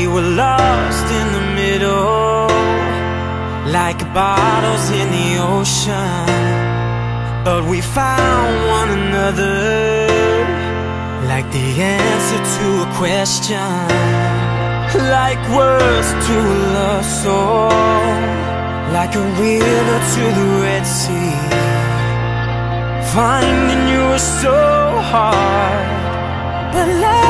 We were lost in the middle Like bottles in the ocean. But we found one another Like the answer to a question. Like words to a love song Like a river to the Red Sea. Finding you was so hard But loving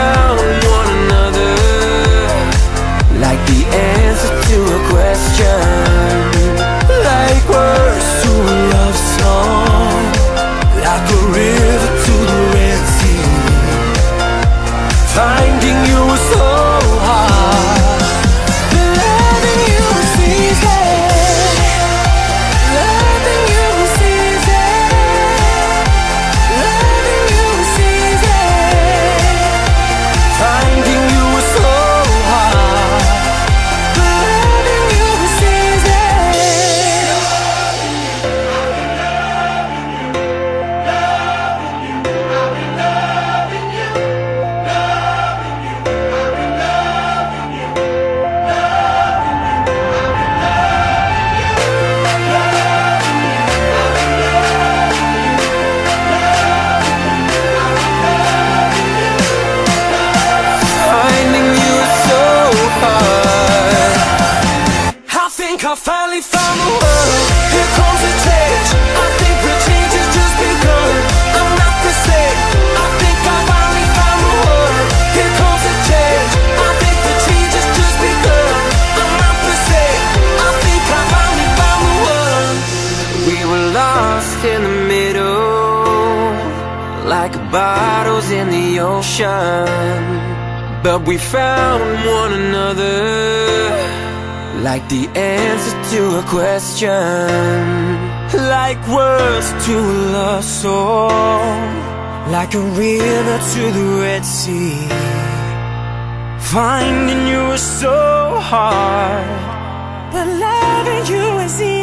answer to a question I finally found the world Here comes the change. I think the change has just begun. I'm not the same. I think I finally found the world Here comes the change. I think the change has just begun. I'm not the same. I think I finally found the world We were lost in the middle Like bottles in the ocean. But we found one another Like the answer to a question. Like words to a love song. Like a river to the Red Sea. Finding you was so hard. But loving you is easy